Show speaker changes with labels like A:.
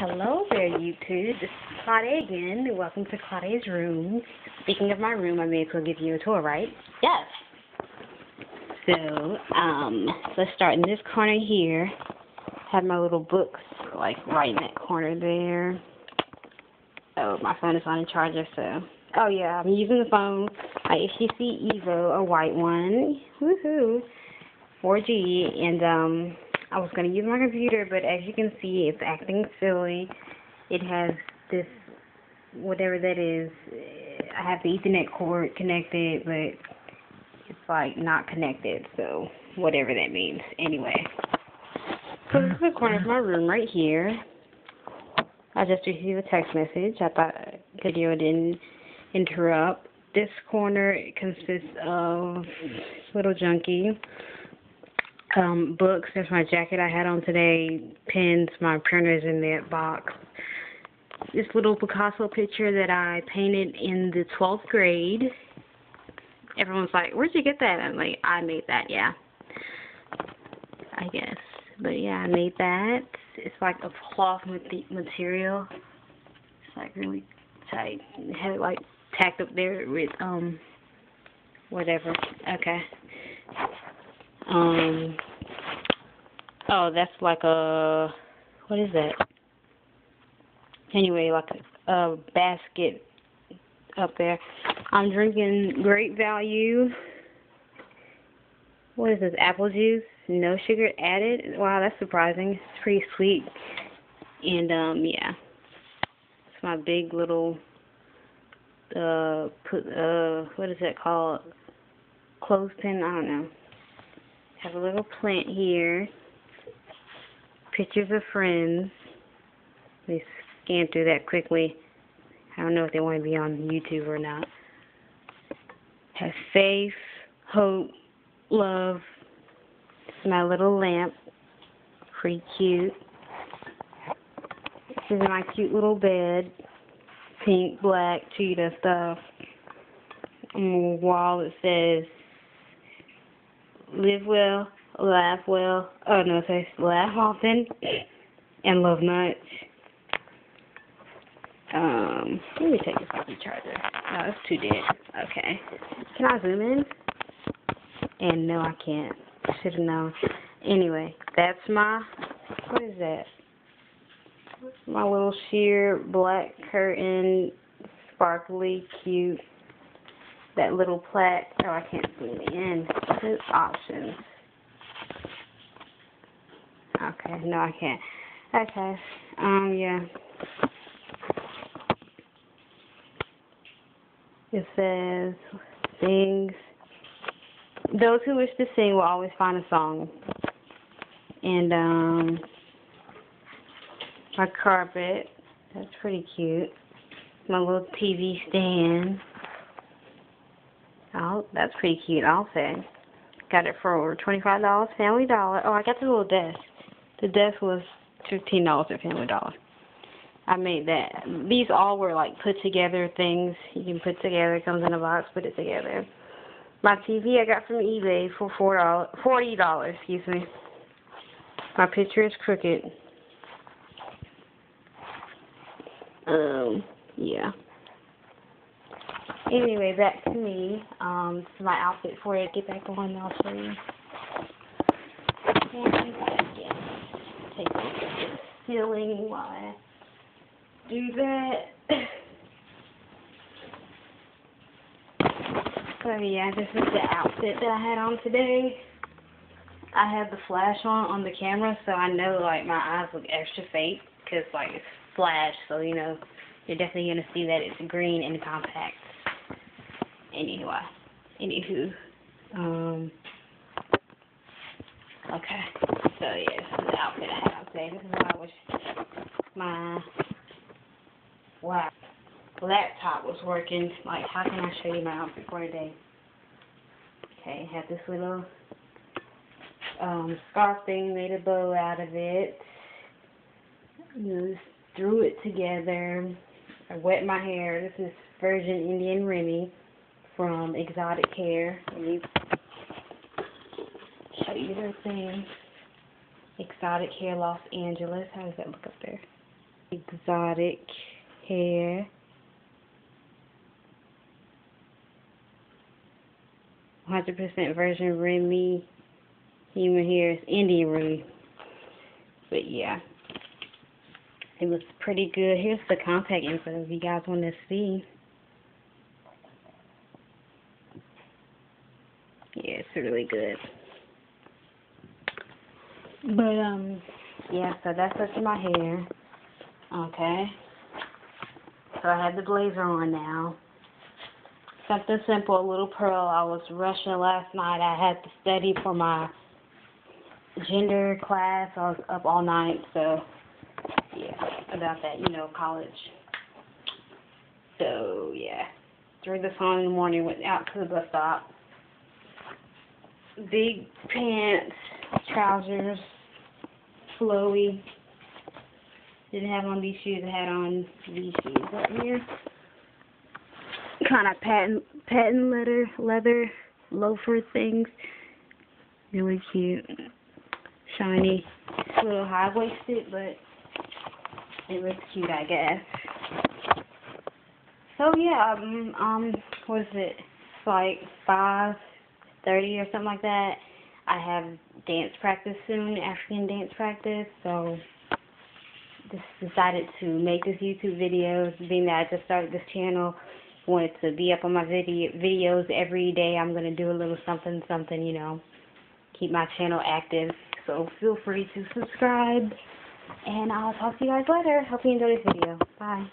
A: Hello there, YouTube. This is Claudia again. Welcome to Claudia's room. Speaking of my room, I may as well give you a tour, right? Yes. So, um, let's start in this corner here. Have my little books, like, right in that corner there. Oh, my phone is on a charger, so. Oh, yeah, I'm using the phone. My HTC Evo, a white one. Woohoo. 4G, and, um, I was going to use my computer, but as you can see, it's acting silly. It has this, whatever that is. I have the Ethernet cord connected, but it's like not connected, so whatever that means. Anyway, so this is the corner of my room right here. I just received a text message. I thought video didn't interrupt. This corner consists of little junkie um, books. There's my jacket I had on today, pens, my printers in that box. This little Picasso picture that I painted in the 12th grade. Everyone's like, where'd you get that? I'm like, I made that, yeah. I guess. But yeah, I made that. It's like a cloth material. It's like really tight. I had it like tacked up there with, um, whatever. Okay. Um, oh, that's like a, what is that? Anyway, like a, a basket up there. I'm drinking Great Value. What is this, apple juice? No sugar added? Wow, that's surprising. It's pretty sweet. And, um, yeah. It's my big little, uh, put, uh, what is that called? Clothespin? I don't know. Have a little plant here. Pictures of friends. Let me scan through that quickly. I don't know if they want to be on YouTube or not. Have faith, hope, love. It's my little lamp. Pretty cute. This is my cute little bed. Pink, black, cheetah stuff. On wall it says live well, laugh well, oh no, it says laugh often, and love much. Um, let me take this off the charger. No, it's too dead. Okay. Can I zoom in? And no, I can't. Should have known. Anyway, that's my, what is that? My little sheer black curtain, sparkly, cute that little plaque. Oh, I can't zoom in. His options. Okay, no, I can't. Okay, um, yeah. It says, sings. Those who wish to sing will always find a song. And, um, my carpet. That's pretty cute. My little TV stand. Oh, that's pretty cute, I'll say. Got it for over $25, Family Dollar. Oh, I got the little desk. The desk was $15 at Family Dollar. I made that. These all were like put together things you can put together. It comes in a box, put it together. My TV I got from eBay for four dollars, forty dollars. Excuse me. My picture is crooked. Um, yeah. Anyway, back to me. Um, this is my outfit for it. Get back on, I'll show you. And yeah, take the ceiling while I do that. so yeah, this is the outfit that I had on today. I have the flash on on the camera, so I know like my eyes look extra fake because like it's flash, so you know you're definitely gonna see that it's green and compact anyway. Anywho. Um Okay. So yeah, this is the outfit I have today. This is what I was my wow laptop was working. Like how can I show you my outfit for today? Okay, have this little um scarf thing, made a bow out of it. Just threw it together. I wet my hair. This is Virgin Indian Remy from Exotic Hair. Let me show you their thing. Exotic Hair Los Angeles. How does that look up there? exotic hair. Hundred percent virgin Remy human hair is Indian Remy. But yeah. It looks pretty good. Here's the contact info if you guys want to see. Yeah, it's really good. But um yeah, so that's what's in my hair. Okay. So I have the blazer on now. Something simple, a little pearl. I was rushing last night. I had to study for my gender class. I was up all night, so yeah, about that, you know, college. So yeah, threw this on in the morning, went out to the bus stop. Big pants, trousers, flowy. Didn't have on these shoes. I had on these shoes up here. Kind of patent patent leather leather loafer things. Really cute, shiny. a little high waisted, but it looks cute, I guess. So yeah, um, um, what is it? Like five thirty or something like that. I have dance practice soon, African dance practice, so just decided to make this YouTube video, being that I just started this channel, wanted to be up on my video videos every day. I'm going to do a little something, something, you know, keep my channel active. So feel free to subscribe, and I'll talk to you guys later. Hope you enjoy this video. Bye.